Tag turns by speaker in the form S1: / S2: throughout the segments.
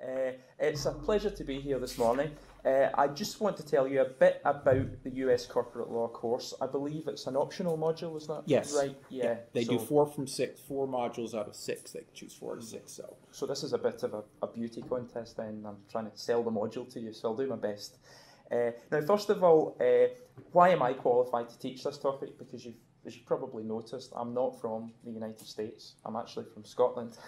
S1: Uh, it's a pleasure to be here this morning. Uh, I just want to tell you a bit about the US corporate law course. I believe it's an optional module, is that
S2: Yes.
S1: right? Yeah.
S2: They do four from six, four modules out of six. They can choose four to six. So
S1: So this is a bit of a, a beauty contest then. I'm trying to sell the module to you, so I'll do my best. Uh, now, first of all, uh, why am I qualified to teach this topic? Because you've, as you've probably noticed, I'm not from the United States. I'm actually from Scotland.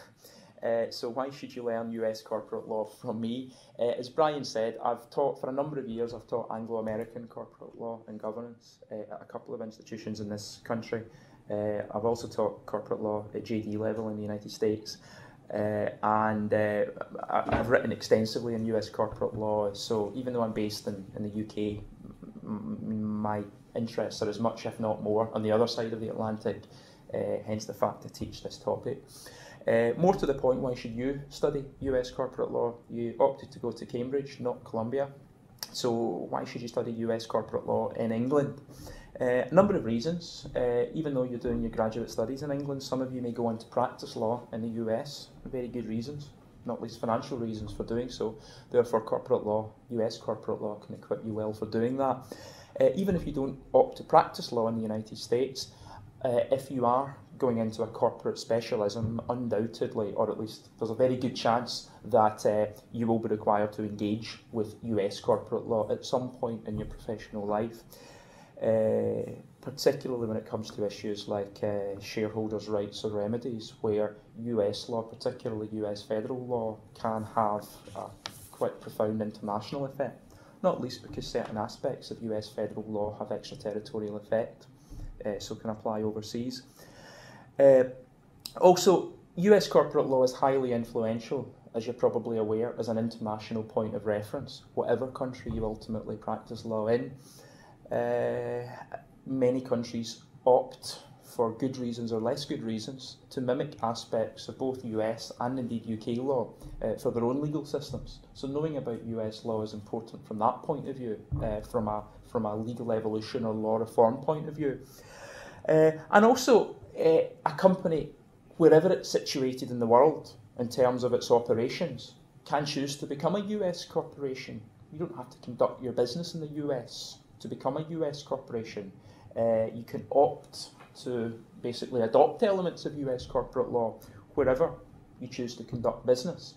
S1: Uh, so why should you learn US corporate law from me? Uh, as Brian said, I've taught for a number of years. I've taught Anglo-American corporate law and governance uh, at a couple of institutions in this country. Uh, I've also taught corporate law at JD level in the United States. Uh, and I've written extensively in US corporate law, so even though I'm based in, in the UK, my interests are as much, if not more, on the other side of the Atlantic, hence the fact I teach this topic. Uh, more to the point, why should you study US corporate law? You opted to go to Cambridge, not Columbia. So why should you study US corporate law in England? Uh, a number of reasons. Uh, even though you're doing your graduate studies in England, some of you may go on to practice law in the US. Very good reasons, not least financial reasons for doing so. Therefore, corporate law, US corporate law, can equip you well for doing that. Uh, even if you don't opt to practice law in the United States, uh, if you are going into a corporate specialism, undoubtedly, or at least there's a very good chance that uh, you will be required to engage with US corporate law at some point in your professional life, uh, particularly when it comes to issues like uh, shareholders' rights or remedies, where US law, particularly US federal law, can have a quite profound international effect. Not least because certain aspects of US federal law have extraterritorial effect, uh, so can apply overseas. Uh, also, US corporate law is highly influential, as you're probably aware, as an international point of reference, whatever country you ultimately practice law in. Uh, many countries opt, for good reasons or less good reasons, to mimic aspects of both US and indeed UK law uh, for their own legal systems. So knowing about US law is important from that point of view, uh, from a from a legal evolution or law reform point of view. Uh, and also, uh, a company, wherever it's situated in the world in terms of its operations, can choose to become a US corporation. You don't have to conduct your business in the US to become a US corporation. Uh, you can opt to basically adopt elements of US corporate law wherever you choose to conduct business.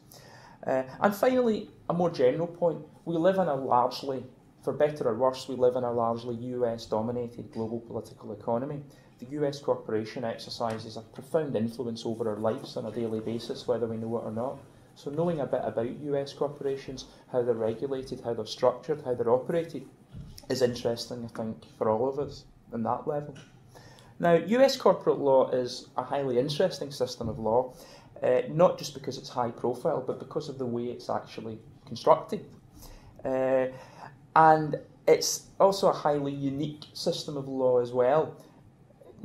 S1: Uh, and finally, a more general point we live in a largely, for better or worse, we live in a largely US dominated global political economy. The US corporation exercises a profound influence over our lives on a daily basis, whether we know it or not. So, knowing a bit about US corporations, how they're regulated, how they're structured, how they're operated, is interesting, I think, for all of us on that level. Now, US corporate law is a highly interesting system of law, uh, not just because it's high profile, but because of the way it's actually constructed. Uh, and it's also a highly unique system of law as well,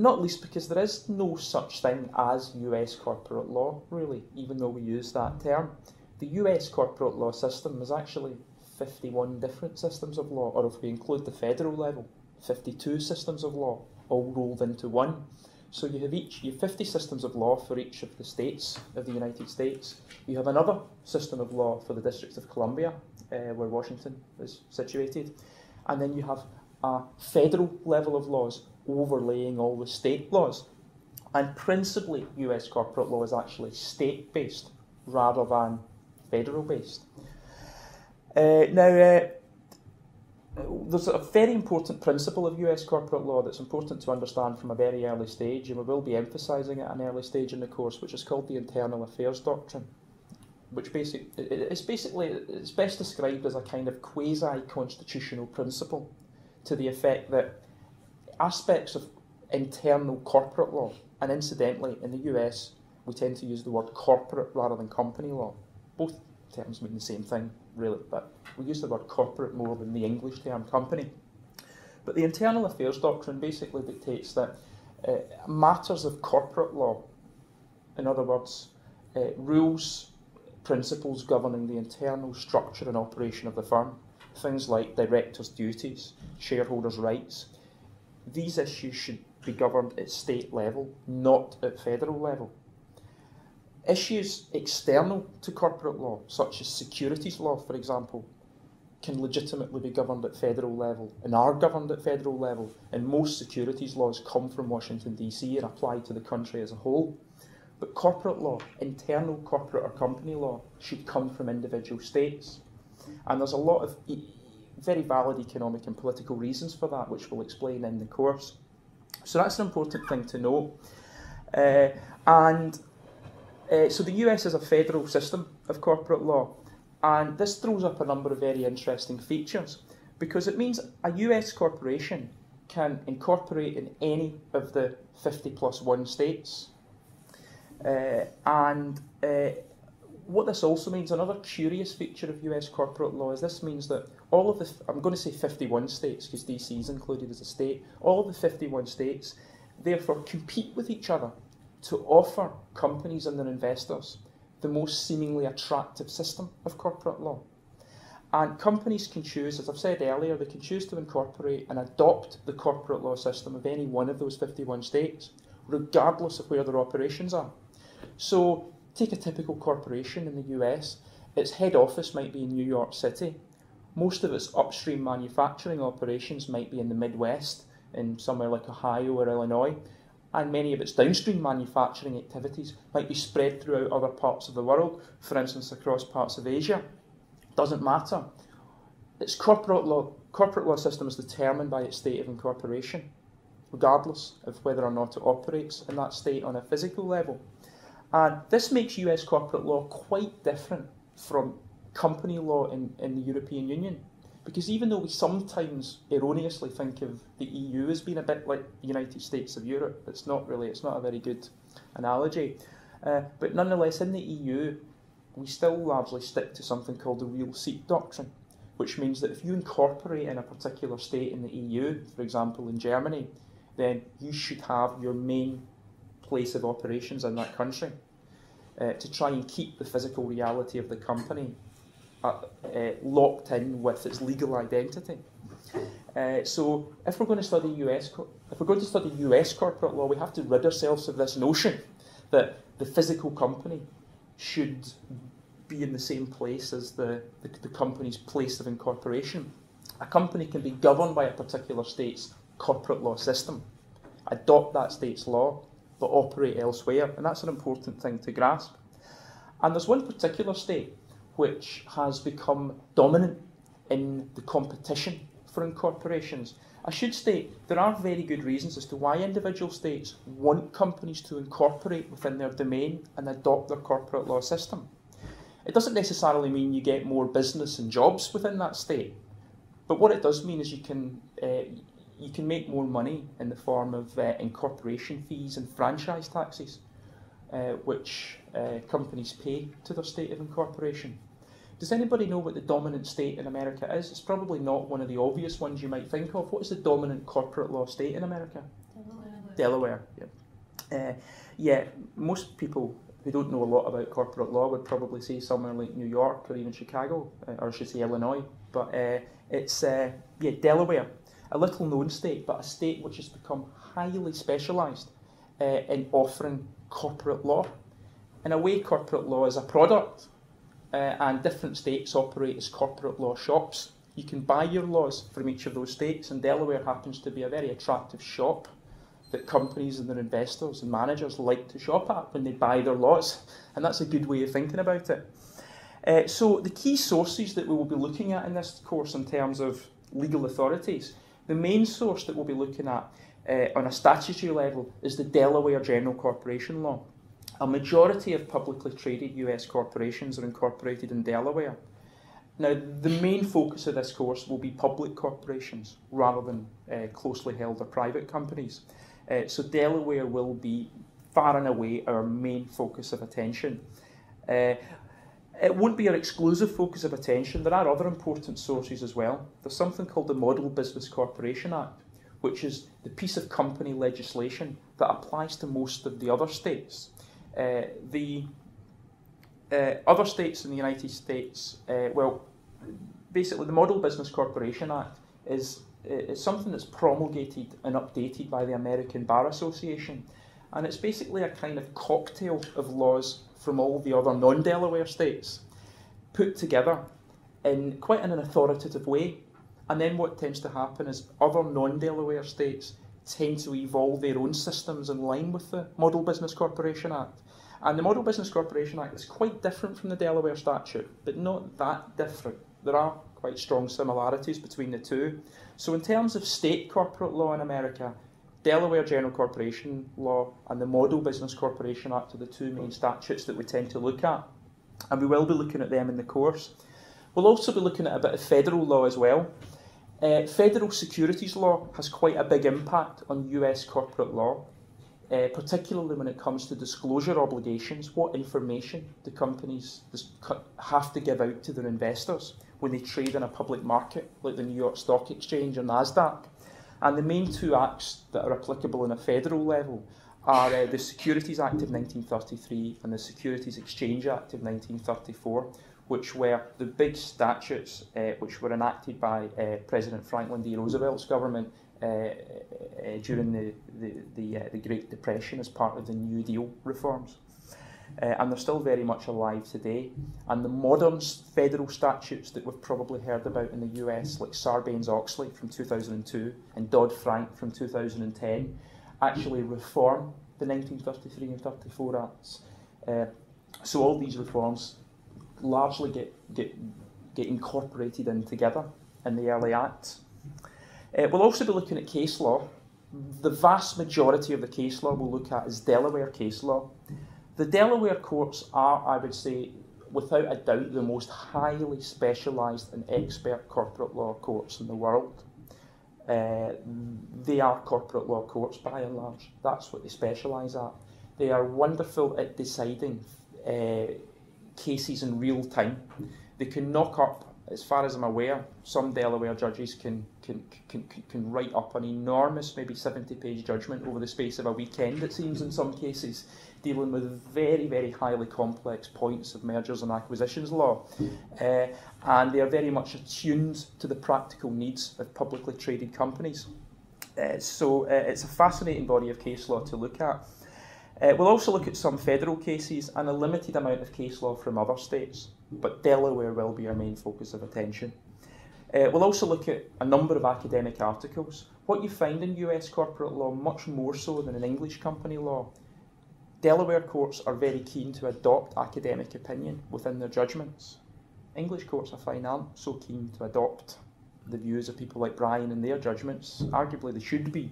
S1: not least because there is no such thing as US corporate law, really, even though we use that term. The US corporate law system is actually 51 different systems of law, or if we include the federal level, 52 systems of law, all rolled into one. So you have each, you have 50 systems of law for each of the states of the United States. You have another system of law for the District of Columbia, uh, where Washington is situated. And then you have a federal level of laws overlaying all the state laws. And principally, US corporate law is actually state based rather than federal based. Uh, now, uh, there's a very important principle of US corporate law that's important to understand from a very early stage, and we will be emphasising at an early stage in the course, which is called the Internal Affairs Doctrine. Which basic, it's basically it's best described as a kind of quasi-constitutional principle, to the effect that aspects of internal corporate law, and incidentally, in the US, we tend to use the word corporate rather than company law. Both terms mean the same thing, really, but we use the word corporate more than the English term company. But the Internal Affairs Doctrine basically dictates that uh, matters of corporate law, in other words, uh, rules, principles governing the internal structure and operation of the firm, things like directors' duties, shareholders' rights, these issues should be governed at state level, not at federal level. issues external to corporate law, such as securities law, for example, can legitimately be governed at federal level and are governed at federal level. And most securities laws come from Washington, D.C. and apply to the country as a whole. But corporate law, internal corporate or company law, should come from individual states. And there's a lot of very valid economic and political reasons for that, which we'll explain in the course. So that's an important thing to know. Uh, and uh, so the US is a federal system of corporate law, and this throws up a number of very interesting features because it means a US corporation can incorporate in any of the 50 plus one states. Uh, and uh, what this also means, another curious feature of US corporate law is this means that all of the, I'm going to say 51 states because DC is included as a state, all of the 51 states therefore compete with each other to offer companies and their investors the most seemingly attractive system of corporate law. And companies can choose, as I've said earlier, they can choose to incorporate and adopt the corporate law system of any one of those 51 states, regardless of where their operations are. So, take a typical corporation in the US, its head office might be in New York City. Most of its upstream manufacturing operations might be in the Midwest, in somewhere like Ohio or Illinois, and many of its downstream manufacturing activities might be spread throughout other parts of the world, for instance, across parts of Asia. Doesn't matter. Its corporate law, corporate law system is determined by its state of incorporation, regardless of whether or not it operates in that state on a physical level. And this makes US corporate law quite different from company law in, in the European Union. Because even though we sometimes erroneously think of the EU as being a bit like the United States of Europe, it's not really, it's not a very good analogy. Uh, but nonetheless, in the EU, we still largely stick to something called the real seat doctrine, which means that if you incorporate in a particular state in the EU, for example in Germany, then you should have your main place of operations in that country uh, to try and keep the physical reality of the company uh, uh, locked in with its legal identity. Uh, so, if we're going to study US, if we're going to study US corporate law, we have to rid ourselves of this notion that the physical company should be in the same place as the, the, the company's place of incorporation. A company can be governed by a particular state's corporate law system, adopt that state's law, but operate elsewhere, and that's an important thing to grasp. And there's one particular state which has become dominant in the competition for incorporations. I should state there are very good reasons as to why individual states want companies to incorporate within their domain and adopt their corporate law system. It doesn't necessarily mean you get more business and jobs within that state, but what it does mean is you can uh, you can make more money in the form of uh, incorporation fees and franchise taxes uh, which uh, companies pay to their state of incorporation. Does anybody know what the dominant state in America is? It's probably not one of the obvious ones you might think of. What is the dominant corporate law state in America?
S3: Delaware.
S1: Delaware. Yeah. Uh, yeah. Most people who don't know a lot about corporate law would probably say somewhere like New York or even Chicago, uh, or I should say Illinois. But uh, it's uh, yeah Delaware, a little known state, but a state which has become highly specialised uh, in offering corporate law. In a way, corporate law is a product, uh, and different states operate as corporate law shops. You can buy your laws from each of those states, and Delaware happens to be a very attractive shop that companies and their investors and managers like to shop at when they buy their laws, and that's a good way of thinking about it. Uh, so, the key sources that we will be looking at in this course in terms of legal authorities, the main source that we'll be looking at uh, on a statutory level is the Delaware General Corporation Law. A majority of publicly traded US corporations are incorporated in Delaware. Now, the main focus of this course will be public corporations rather than uh, closely held or private companies. Uh, so, Delaware will be far and away our main focus of attention. Uh, it won't be our exclusive focus of attention. There are other important sources as well. There's something called the Model Business Corporation Act, which is the piece of company legislation that applies to most of the other states. Uh, the uh, other states in the United States, uh, well, basically the Model Business Corporation Act is, is something that's promulgated and updated by the American Bar Association. and it's basically a kind of cocktail of laws from all the other non Delaware states put together in quite an authoritative way. And then what tends to happen is other non Delaware states tend to evolve their own systems in line with the Model Business Corporation Act. And the Model Business Corporation Act is quite different from the Delaware statute, but not that different. There are quite strong similarities between the two. So, in terms of state corporate law in America, Delaware General Corporation Law and the Model Business Corporation Act are the two main statutes that we tend to look at. And we will be looking at them in the course. We'll also be looking at a bit of federal law as well. Uh, federal securities law has quite a big impact on US corporate law, uh, particularly when it comes to disclosure obligations. What information the companies have to give out to their investors when they trade in a public market like the New York Stock Exchange or NASDAQ? And the main two acts that are applicable on a federal level are uh, the Securities Act of 1933 and the Securities Exchange Act of 1934, which were the big statutes uh, which were enacted by uh, President Franklin D. Roosevelt's government uh, uh, during the, the, the, uh, the, Great Depression as part of the New Deal reforms. and they're still very much alive today. And the modern federal statutes that we've probably heard about in the US, like Sarbanes Oxley from 2002 and Dodd Frank from 2010, actually reform the 1933 and 34 Acts. so all these reforms largely get, get, get incorporated in together in the early act. Uh, we'll also be looking at case law. The vast majority of the case law we'll look at is Delaware case law. The Delaware courts are, I would say, without a doubt, the most highly specialised and expert corporate law courts in the world. Uh, they are corporate law courts by and large. That's what they specialise at. They are wonderful at deciding uh, cases in real time. They can knock up, as far as I'm aware, some Delaware judges can, can, can, can write up an enormous, maybe 70 page judgment over the space of a weekend, it seems, in some cases, dealing with very, very highly complex points of mergers and acquisitions law. Uh, and they are very much attuned to the practical needs of publicly traded companies. Uh, so uh, it's a fascinating body of case law to look at. Uh, we'll also look at some federal cases and a limited amount of case law from other states, but Delaware will be our main focus of attention. Uh, we'll also look at a number of academic articles. What you find in US corporate law, much more so than in English company law, Delaware courts are very keen to adopt academic opinion within their judgments. English courts, I find, aren't so keen to adopt the views of people like Brian in their judgments. Arguably, they should be,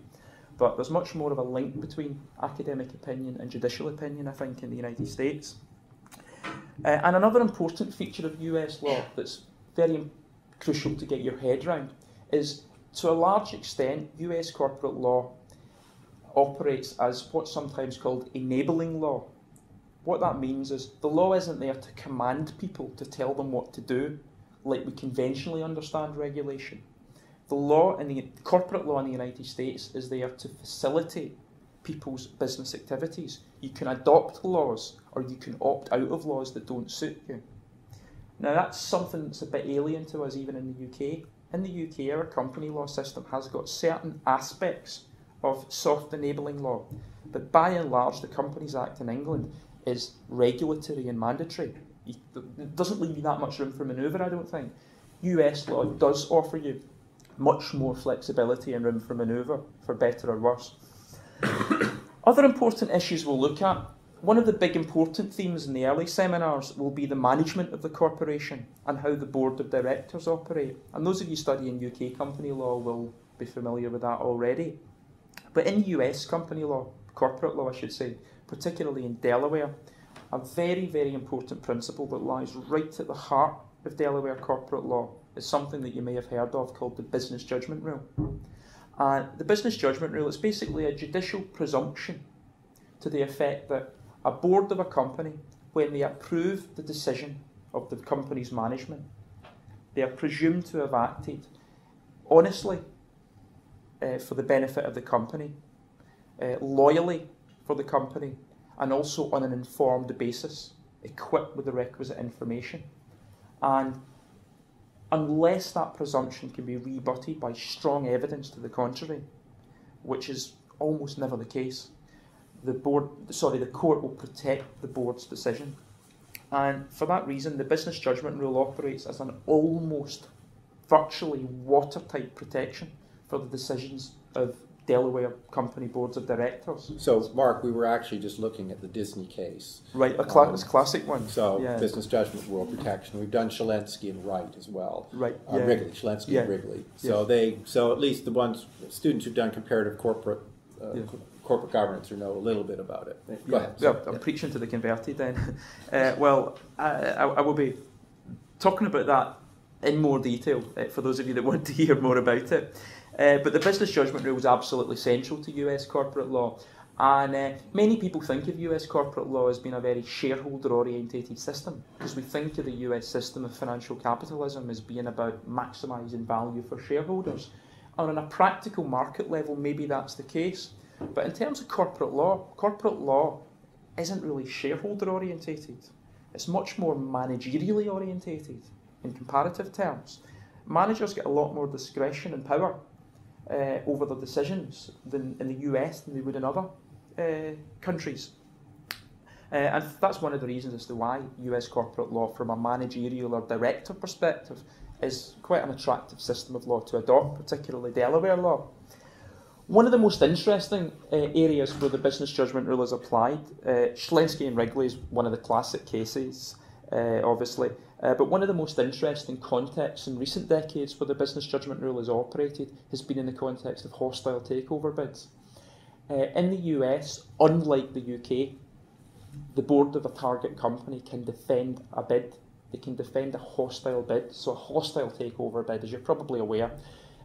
S1: but there's much more of a link between academic opinion and judicial opinion, I think, in the United States. Uh, and another important feature of US law that's very crucial to get your head around is to a large extent, US corporate law operates as what's sometimes called enabling law. What that means is the law isn't there to command people to tell them what to do, like we conventionally understand regulation the law in the corporate law in the United States is there to facilitate people's business activities. You can adopt laws or you can opt out of laws that don't suit you. Now that's something that's a bit alien to us even in the UK. In the UK, our company law system has got certain aspects of soft enabling law, but by and large, the Companies Act in England is regulatory and mandatory. It doesn't leave you that much room for manoeuvre, I don't think. US law does offer you much more flexibility and room for manoeuvre, for better or worse. Other important issues we'll look at. One of the big important themes in the early seminars will be the management of the corporation and how the board of directors operate. And those of you studying UK company law will be familiar with that already. But in US company law, corporate law, I should say, particularly in Delaware, a very, very important principle that lies right at the heart of Delaware corporate law is something that you may have heard of called the business judgment rule. The business judgment rule is basically a judicial presumption to the effect that a board of a company, when they approve the decision of the company's management, they are presumed to have acted honestly uh, for the benefit of the company, uh, loyally for the company, and also on an informed basis, equipped with the requisite information. And unless that presumption can be rebutted by strong evidence to the contrary, which is almost never the case, the board, sorry, the court will protect the board's decision. And for that reason, the business judgment rule operates as an almost virtually watertight protection for the decisions of Delaware company boards of directors.
S2: So, Mark, we were actually just looking at the Disney case.
S1: Right, a cla- um, classic one.
S2: So, yeah. business judgment rule protection. We've done Shlensky and Wright as well.
S1: Right.
S2: Uh, yeah. Wrigley, Shlensky yeah. and Wrigley. So they, so at least the ones students who've done comparative corporate uh, corporate governance or know a little bit about it. Go
S1: ahead. Well, I'm preaching to the converted then. uh, well, I, I, I, will be talking about that in more detail uh, for those of you that want to hear more about it. Uh, but the business judgment rule is absolutely central to US corporate law. And uh, many people think of US corporate law as being a very shareholder orientated system because we think of the US system of financial capitalism as being about maximising value for shareholders. And on a practical market level, maybe that's the case. But in terms of corporate law, corporate law isn't really shareholder orientated. It's much more managerially orientated in comparative terms. Managers get a lot more discretion and power uh, over their decisions than in the US than they would in other uh, countries. Uh, and that's one of the reasons as to why US corporate law, from a managerial or director perspective, is quite an attractive system of law to adopt, particularly Delaware law. One of the most interesting uh, areas where the business judgment rule is applied, uh, Shlensky and Wrigley is one of the classic cases, uh, obviously, uh, but one of the most interesting contexts in recent decades where the business judgment rule has operated has been in the context of hostile takeover bids. Uh, in the US, unlike the UK, the board of a target company can defend a bid. They can defend a hostile bid. So, a hostile takeover bid, as you're probably aware,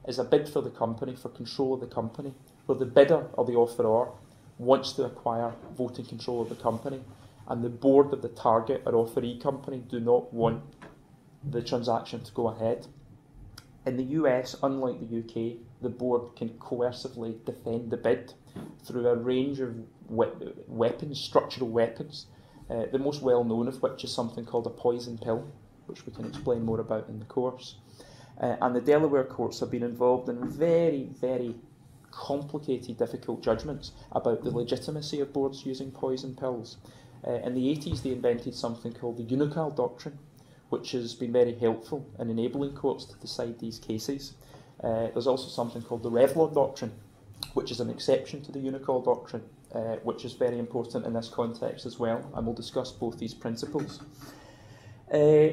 S1: is a bid for the company for control of the company, where the bidder or the offeror wants to acquire voting control of the company, and the board of the target or offeree company do not want the transaction to go ahead. In the US, unlike the UK, the board can coercively defend the bid through a range of we- weapons, structural weapons, uh, the most well known of which is something called a poison pill, which we can explain more about in the course. Uh, and the Delaware courts have been involved in very, very complicated, difficult judgments about the legitimacy of boards using poison pills. Uh, in the 80s, they invented something called the Unocal Doctrine, which has been very helpful in enabling courts to decide these cases. Uh, there's also something called the Revlon Doctrine, which is an exception to the Unocal Doctrine, uh, which is very important in this context as well, and we'll discuss both these principles. Uh,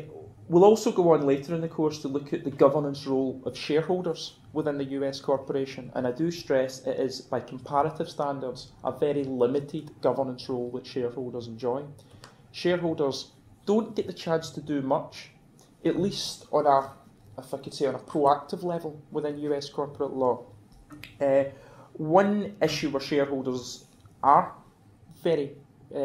S1: We'll also go on later in the course to look at the governance role of shareholders within the US corporation, and I do stress it is, by comparative standards, a very limited governance role that shareholders enjoy. Shareholders don't get the chance to do much, at least on a, if I could say, on a proactive level within US corporate law. Uh, one issue where shareholders are very uh,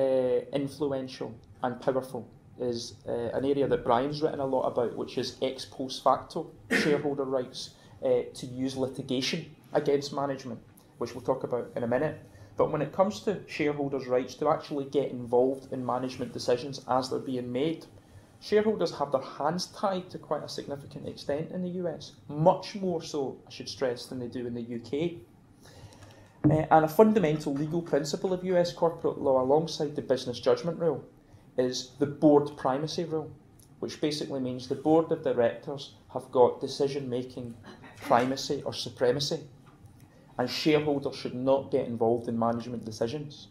S1: influential and powerful is uh, an area that Brian's written a lot about, which is ex post facto shareholder rights uh, to use litigation against management, which we'll talk about in a minute. But when it comes to shareholders' rights to actually get involved in management decisions as they're being made, shareholders have their hands tied to quite a significant extent in the US, much more so, I should stress, than they do in the UK. Uh, and a fundamental legal principle of US corporate law, alongside the business judgment rule, is the board primacy rule, which basically means the board of directors have got decision making primacy or supremacy, and shareholders should not get involved in management decisions.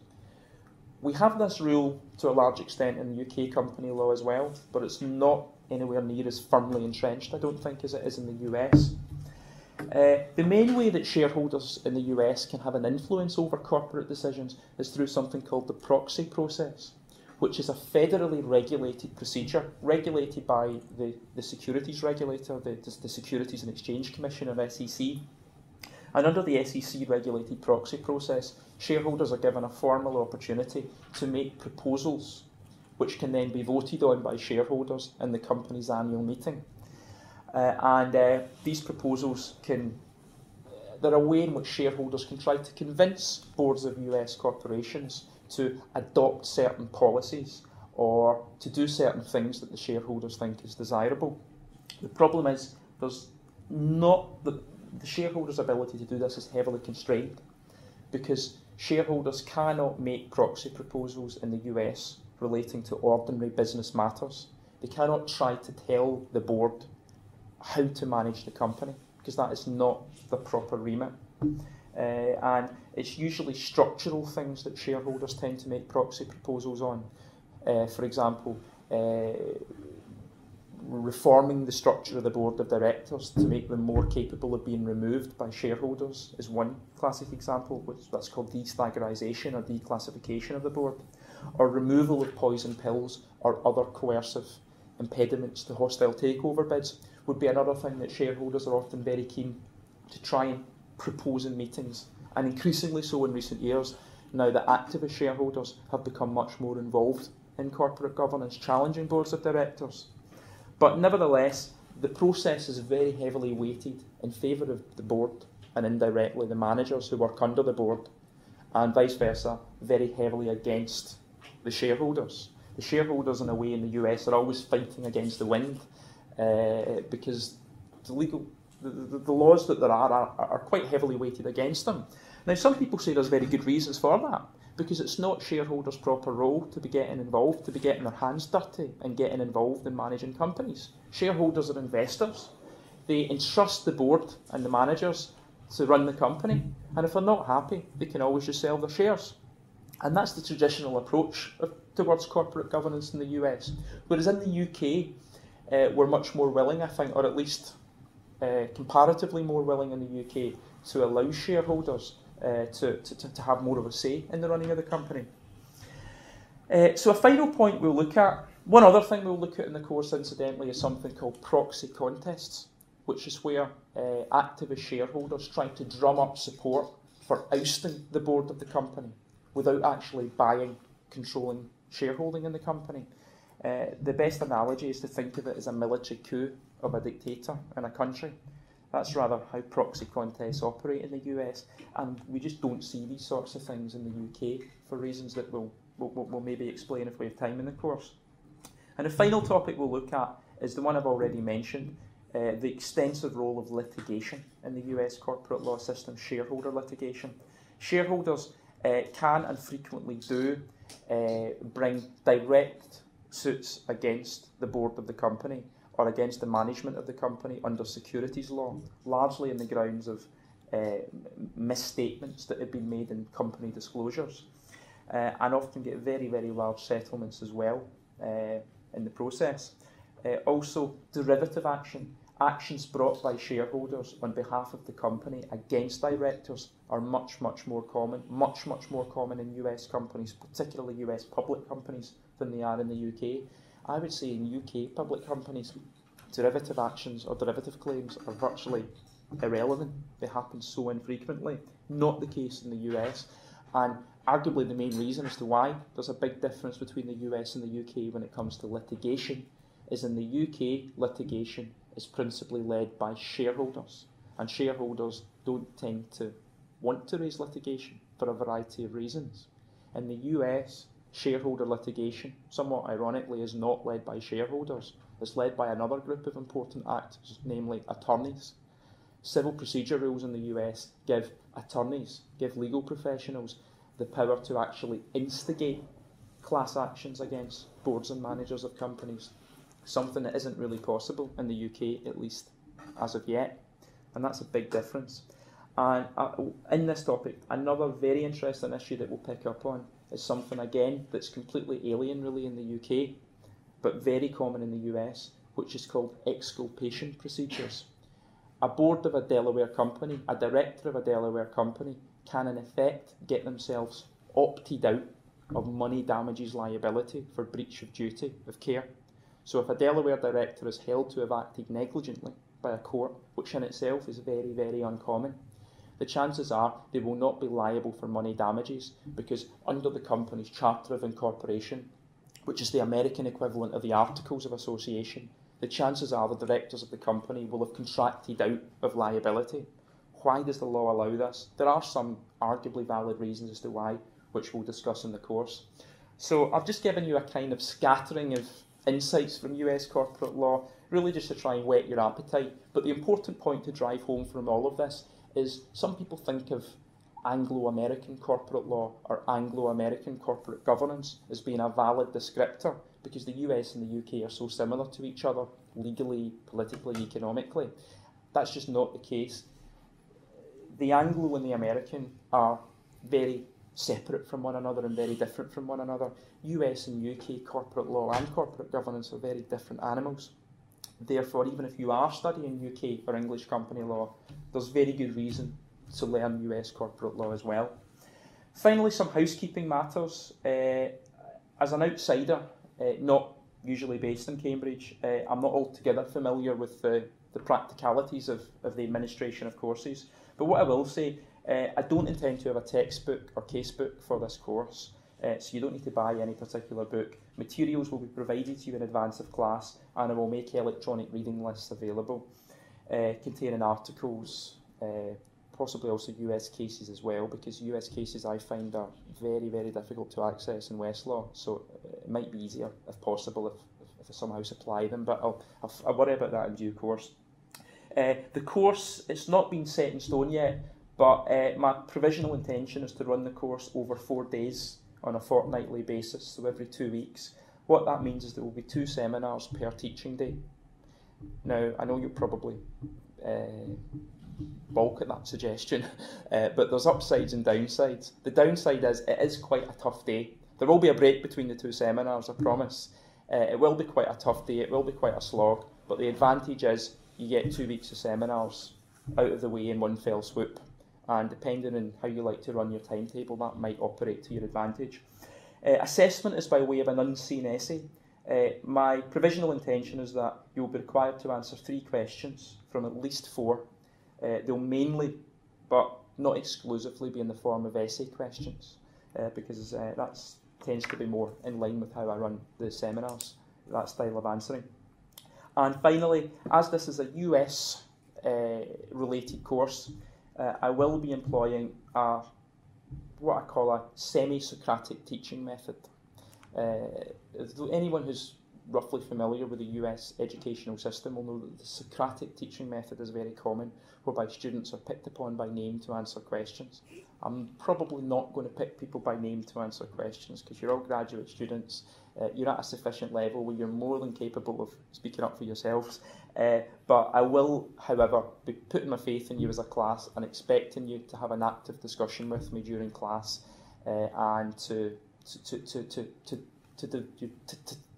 S1: We have this rule to a large extent in UK company law as well, but it's not anywhere near as firmly entrenched, I don't think, as it is in the US. Uh, the main way that shareholders in the US can have an influence over corporate decisions is through something called the proxy process which is a federally regulated procedure, regulated by the, the securities regulator, the, the Securities and Exchange Commission of SEC. And under the SEC regulated proxy process, shareholders are given a formal opportunity to make proposals which can then be voted on by shareholders in the company's annual meeting. Uh, and uh, these proposals can, they're a way in which shareholders can try to convince boards of US corporations to adopt certain policies or to do certain things that the shareholders think is desirable. The problem is there's not the, the shareholders' ability to do this is heavily constrained because shareholders cannot make proxy proposals in the US relating to ordinary business matters. They cannot try to tell the board how to manage the company because that is not the proper remit. Uh, and it's usually structural things that shareholders tend to make proxy proposals on. Uh, for example, uh, reforming the structure of the board of directors to make them more capable of being removed by shareholders is one classic example, which that's called destaggerisation or declassification of the board, or removal of poison pills or other coercive impediments to hostile takeover bids would be another thing that shareholders are often very keen to try and propose in meetings, and increasingly so in recent years. Now that activist shareholders have become much more involved in corporate governance, challenging boards of directors but nevertheless, the process is very heavily weighted in favour of the board and indirectly the managers who work under the board, and vice versa, very heavily against the shareholders. The shareholders, in a way, in the US are always fighting against the wind uh, because the legal, the, the, laws that there are, are are quite heavily weighted against them. Now, some people say there's very good reasons for that because it's not shareholders' proper role to be getting involved, to be getting their hands dirty and getting involved in managing companies. Shareholders are investors. They entrust the board and the managers to run the company, and if they're not happy, they can always just sell their shares. And that's the traditional approach of, towards corporate governance in the US. Whereas in the UK, uh, we're much more willing, I think, or at least uh, comparatively more willing in the UK to allow shareholders uh, to, to, to have more of a say in the running of the company. Uh, so a final point we'll look at, one other thing we'll look at in the course incidentally is something called proxy contests, which is where uh, activist shareholders try to drum up support for ousting the board of the company without actually buying, controlling shareholding in the company. Uh, the best analogy is to think of it as a military coup of a dictator in a country. That's rather how proxy contests operate in the US, and we just don't see these sorts of things in the UK for reasons that we'll, we'll, we'll maybe explain if we have time in the course. And the final topic we'll look at is the one I've already mentioned uh, the extensive role of litigation in the US corporate law system, shareholder litigation. Shareholders uh, can and frequently do uh, bring direct suits against the board of the company or against the management of the company under securities law, largely on the grounds of uh, misstatements that have been made in company disclosures, uh, and often get very, very large settlements as well uh, in the process. Also, derivative action, actions brought by shareholders on behalf of the company against directors are much, much more common, much, much more common in US companies, particularly US public companies, than they are in the UK. I would say in UK public companies, derivative actions or derivative claims are virtually irrelevant. They happen so infrequently. Not the case in the US. And arguably the main reason as to why there's a big difference between the US and the UK when it comes to litigation is in the UK, litigation is principally led by shareholders. And shareholders don't tend to want to raise litigation for a variety of reasons. In the US, shareholder litigation, somewhat ironically, is not led by shareholders. It's led by another group of important actors, namely attorneys. Civil procedure rules in the US give attorneys, give legal professionals the power to actually instigate class actions against boards and managers of companies, something that isn't really possible in the UK, at least as of yet. And that's a big difference. And uh, in this topic, another very interesting issue that we'll pick up on is something again that's completely alien really in the UK, but very common in the US, which is called exculpation procedures. A board of a Delaware company, a director of a Delaware company, can in effect get themselves opted out of money damages liability for breach of duty of care. So if a Delaware director is held to have acted negligently by a court, which in itself is very, very uncommon, the chances are they will not be liable for money damages because under the company's Charter of Incorporation, which is the American equivalent of the Articles of Association, the chances are the directors of the company will have contracted out of liability. Why does the law allow this? There are some arguably valid reasons as to why, which we'll discuss in the course. So I've just given you a kind of scattering of insights from US corporate law, really just to try and whet your appetite. But the important point to drive home from all of this is some people think of Anglo-American corporate law or Anglo-American corporate governance as being a valid descriptor because the US and the UK are so similar to each other legally, politically, economically. That's just not the case. The Anglo and the American are very separate from one another and very different from one another. US and UK corporate law and corporate governance are very different animals. Therefore, even if you are studying UK or English company law, there's very good reason to learn US corporate law as well. Finally, some housekeeping matters. Uh, as an outsider, uh, not usually based in Cambridge, uh, I'm not altogether familiar with the, the practicalities of, of the administration of courses. But what I will say, uh, I don't intend to have a textbook or casebook for this course. Uh, so you don't need to buy any particular book. Materials will be provided to you in advance of class and I will make electronic reading lists available uh, containing articles, uh, possibly also US cases as well, because US cases I find are very, very difficult to access in Westlaw, so uh, it might be easier, if possible, if, if, I somehow supply them, but I'll, I'll, I'll, worry about that in due course. Uh, the course, it's not been set in stone yet, but uh, my provisional intention is to run the course over four days on a fortnightly basis, so every two weeks. What that means is there will be two seminars per teaching day. Now, I know you'll probably uh, balk at that suggestion, uh, but there's upsides and downsides. The downside is it is quite a tough day. There will be a break between the two seminars, I promise. Uh, it will be quite a tough day, it will be quite a slog, but the advantage is you get two weeks of seminars out of the way in one fell swoop. And depending on how you like to run your timetable, that might operate to your advantage. Uh, assessment is by way of an unseen essay. Uh, my provisional intention is that you'll be required to answer three questions from at least four uh, they'll mainly, but not exclusively, be in the form of essay questions uh, because that tends to be more in line with how I run the seminars, that style of answering. And finally, as this is a US related course, I will be employing a, what I call a semi Socratic teaching method. Uh, anyone who's roughly familiar with the US educational system will know that the Socratic teaching method is very common, whereby students are picked upon by name to answer questions. I'm probably not going to pick people by name to answer questions because you're all graduate students. Uh, you're at a sufficient level where you're more than capable of speaking up for yourselves. Uh, but I will, however, be putting my faith in you as a class and expecting you to have an active discussion with me during class uh, and to, to, to, to, to, to,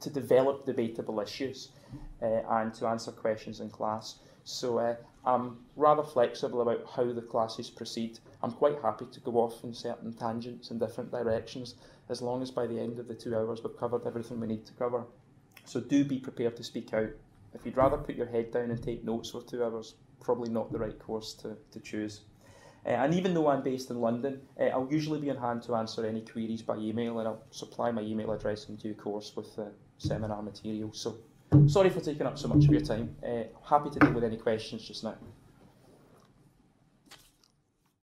S1: to, develop debatable issues uh, and to answer questions in class. So uh, I'm rather flexible about how the classes proceed. I'm quite happy to go off in certain tangents in different directions as long as by the end of the two hours we've covered everything we need to cover. So do be prepared to speak out. If you'd rather put your head down and take notes for two hours, probably not the right course to, to choose. Uh, and even though I'm based in London, uh, I'll usually be on hand to answer any queries by email and I'll supply my email address in due course with the seminar material. So sorry for taking up so much of your time. Uh, happy to deal with any questions just now.